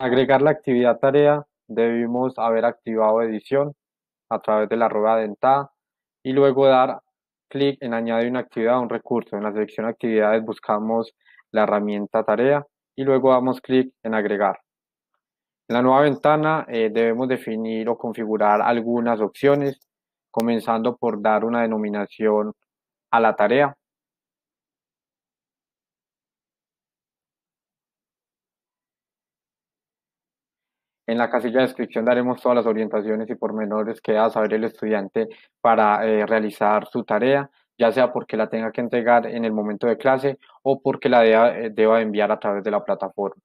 Agregar la actividad tarea, debemos haber activado edición a través de la rueda dentada y luego dar clic en añadir una actividad a un recurso. En la selección actividades buscamos la herramienta tarea y luego damos clic en agregar. En la nueva ventana eh, debemos definir o configurar algunas opciones, comenzando por dar una denominación a la tarea. En la casilla de descripción daremos todas las orientaciones y pormenores que deba saber el estudiante para eh, realizar su tarea, ya sea porque la tenga que entregar en el momento de clase o porque la eh, deba, enviar a través de la plataforma.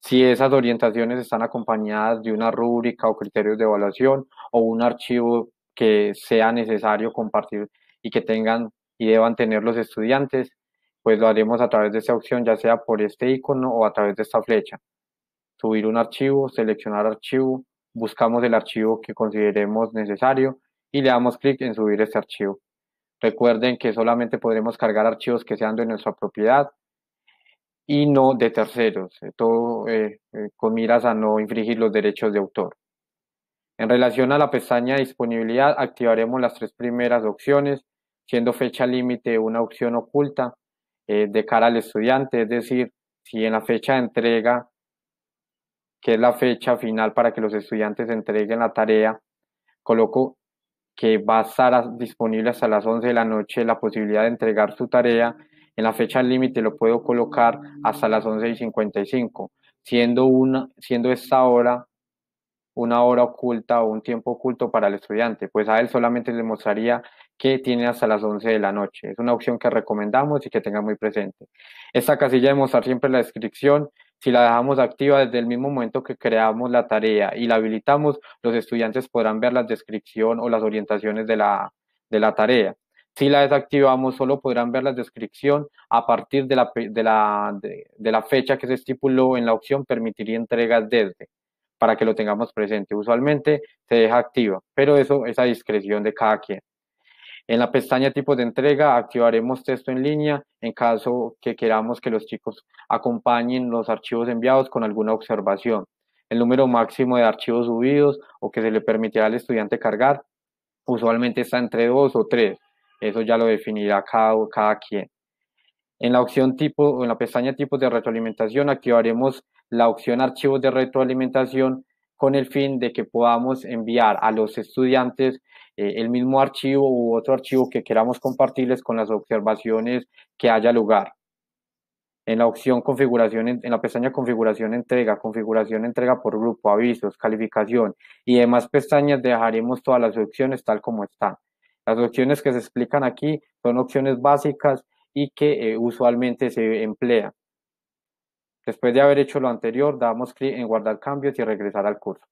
Si esas orientaciones están acompañadas de una rúbrica o criterios de evaluación o un archivo que sea necesario compartir y que tengan y deban tener los estudiantes, pues lo haremos a través de esta opción, ya sea por este icono o a través de esta flecha subir un archivo, seleccionar archivo, buscamos el archivo que consideremos necesario y le damos clic en subir este archivo. Recuerden que solamente podremos cargar archivos que sean de nuestra propiedad y no de terceros, eh, todo eh, eh, con miras a no infringir los derechos de autor. En relación a la pestaña disponibilidad, activaremos las tres primeras opciones, siendo fecha límite una opción oculta de cara al estudiante, es decir, si en la fecha de entrega que es la fecha final para que los estudiantes entreguen la tarea, coloco que va a estar disponible hasta las 11 de la noche la posibilidad de entregar su tarea. En la fecha límite lo puedo colocar hasta las 11 y 55, siendo, una, siendo esta hora una hora oculta o un tiempo oculto para el estudiante, pues a él solamente le mostraría que tiene hasta las 11 de la noche. Es una opción que recomendamos y que tenga muy presente. Esta casilla de mostrar siempre la descripción si la dejamos activa desde el mismo momento que creamos la tarea y la habilitamos, los estudiantes podrán ver la descripción o las orientaciones de la, de la tarea. Si la desactivamos, solo podrán ver la descripción a partir de la, de, la, de, la fecha que se estipuló en la opción permitiría entregas desde, para que lo tengamos presente. Usualmente se deja activa, pero eso es a discreción de cada quien. En la pestaña tipos de entrega activaremos texto en línea en caso que queramos que los chicos acompañen los archivos enviados con alguna observación. El número máximo de archivos subidos o que se le permitirá al estudiante cargar usualmente está entre dos o tres. Eso ya lo definirá cada, cada quien. En la opción tipo en la pestaña tipos de retroalimentación activaremos la opción archivos de retroalimentación con el fin de que podamos enviar a los estudiantes eh, el mismo archivo u otro archivo que queramos compartirles con las observaciones que haya lugar. En la opción configuración, en la pestaña configuración entrega, configuración entrega por grupo, avisos, calificación y demás pestañas dejaremos todas las opciones tal como están. Las opciones que se explican aquí son opciones básicas y que eh, usualmente se emplean. Después de haber hecho lo anterior, damos clic en guardar cambios y regresar al curso.